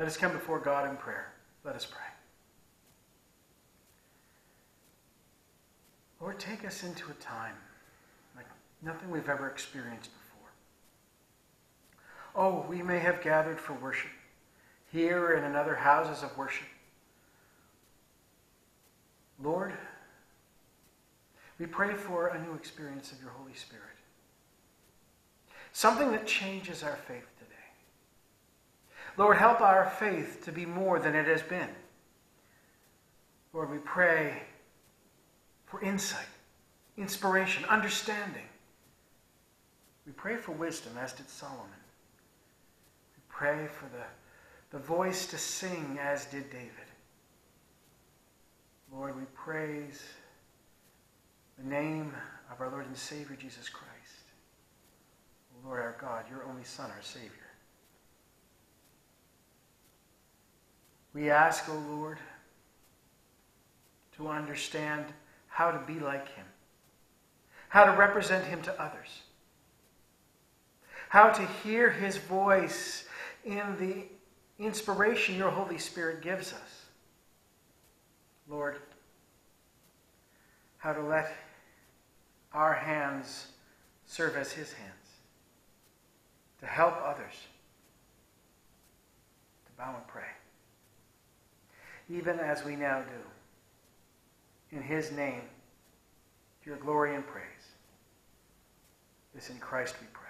Let us come before God in prayer. Let us pray. Lord, take us into a time like nothing we've ever experienced before. Oh, we may have gathered for worship here and in other houses of worship. Lord, we pray for a new experience of your Holy Spirit. Something that changes our faith today. Lord, help our faith to be more than it has been. Lord, we pray for insight, inspiration, understanding. We pray for wisdom, as did Solomon. We pray for the, the voice to sing, as did David. Lord, we praise the name of our Lord and Savior, Jesus Christ. Lord our God, your only Son, our Savior. We ask, O oh Lord, to understand how to be like him, how to represent him to others, how to hear his voice in the inspiration your Holy Spirit gives us. Lord, how to let our hands serve as his hands, to help others, to bow and pray, even as we now do in his name to your glory and praise. This in Christ we pray.